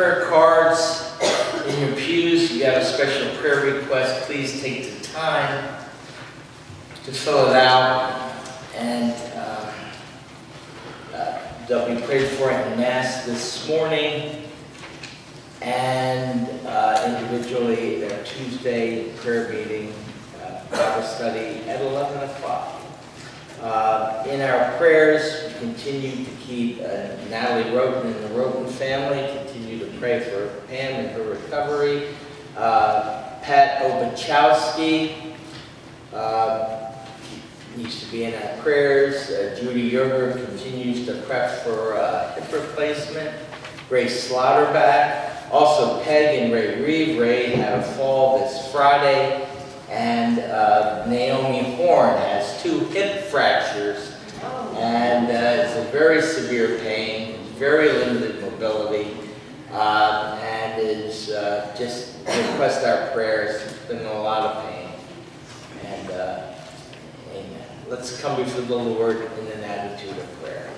prayer cards in your pews. You have a special prayer request. Please take the time to fill it out. And uh, uh, they'll be prayed for in Mass this morning. And uh, individually, their Tuesday prayer meeting, uh, Bible study at 11 o'clock. Uh, In our prayers, we continue to keep uh, Natalie Roten and the Roten family, continue to pray for Pam and her recovery. Uh, Pat Obachowski uh, needs to be in our prayers. Uh, Judy Yerger continues to prep for uh, hip replacement. Grace Slaughterback, also Peg and Ray Reeve. Ray had a fall this Friday. And Naomi Horn has two hip fractures, and uh, it's a very severe pain, very limited mobility, uh, and is uh, just request our prayers. It's been a lot of pain. And uh, amen. Let's come before the Lord in an attitude of prayer.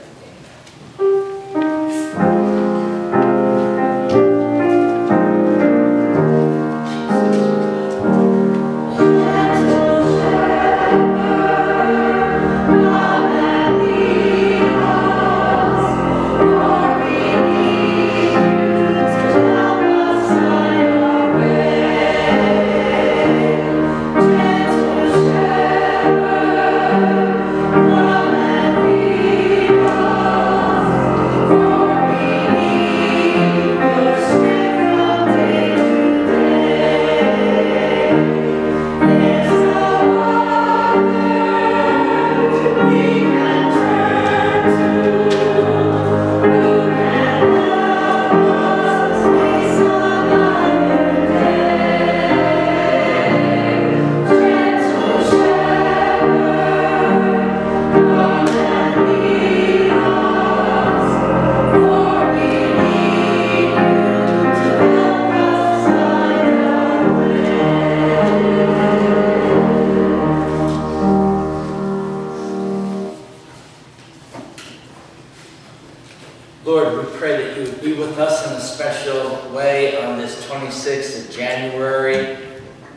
Be with us in a special way on this 26th of January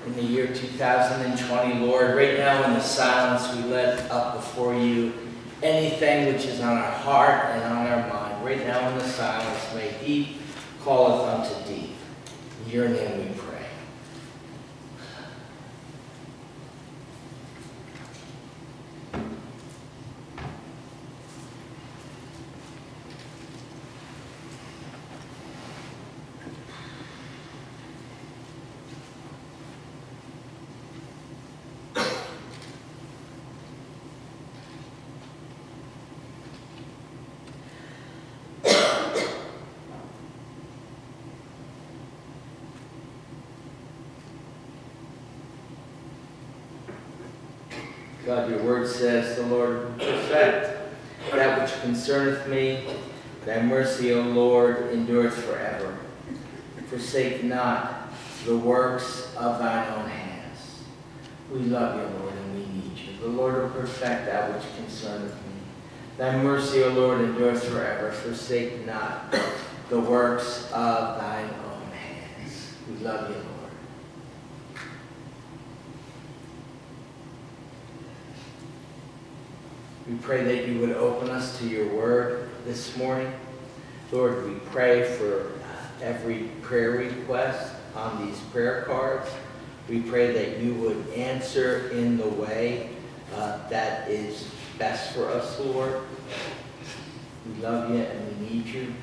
in the year 2020. Lord, right now in the silence, we let up before you anything which is on our heart and on our mind. Right now in the silence, may deep calleth unto deep. In your name we pray. God, your word says, the Lord perfect that which concerneth me. Thy mercy, O Lord, endureth forever. Forsake not the works of thine own hands. We love you, Lord, and we need you. The Lord will perfect that which concerneth me. Thy mercy, O Lord, endureth forever. Forsake not the works of thine own hands. We love you, Lord. We pray that you would open us to your word this morning. Lord, we pray for uh, every prayer request on these prayer cards. We pray that you would answer in the way uh, that is best for us, Lord. We love you and we need you.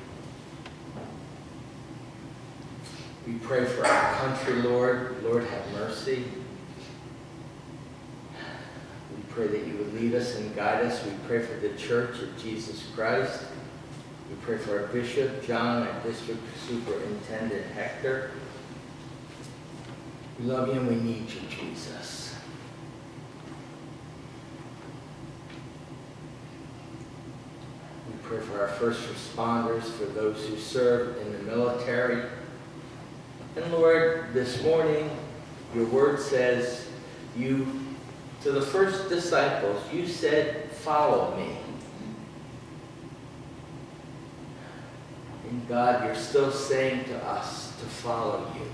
We pray for our country, Lord. Lord, have mercy. Pray that you would lead us and guide us. We pray for the Church of Jesus Christ. We pray for our Bishop, John, our District Superintendent, Hector. We love you and we need you, Jesus. We pray for our first responders, for those who serve in the military. And Lord, this morning, your word says, you, to the first disciples, you said, follow me. And God, you're still saying to us to follow you.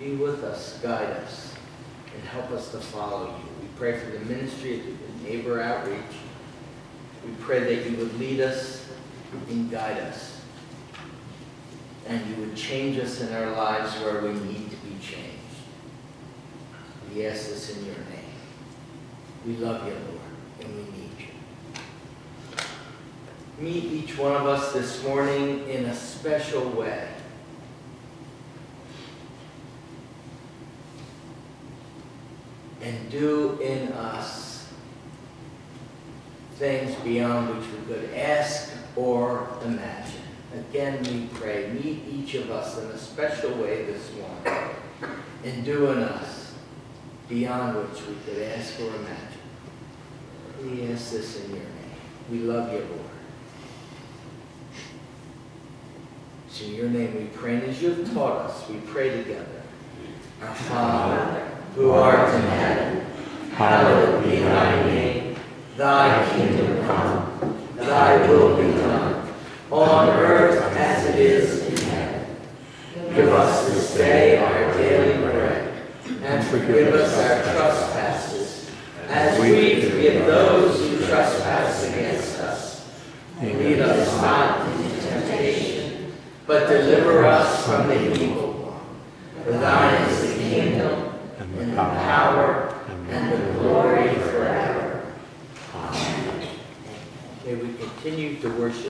Be with us, guide us, and help us to follow you. We pray for the ministry of the neighbor outreach. We pray that you would lead us and guide us. And you would change us in our lives where we need to be changed. We ask this in your name. We love you, Lord, and we need you. Meet each one of us this morning in a special way. And do in us things beyond which we could ask or imagine. Again, we pray, meet each of us in a special way this morning and do in us beyond which we could ask or imagine. We ask this in your name. We love you, Lord. It's in your name we pray, and as you have taught us, we pray together. Our Father, who art in heaven, hallowed be thy name. Thy kingdom come, thy will be done, on earth as it is in heaven. Give us this day our daily and forgive us our trespasses, as we forgive those who trespass against us. And lead us not into temptation, but deliver us from the evil one. For thine is the kingdom, and the power, and the glory forever. Amen. May we continue to worship.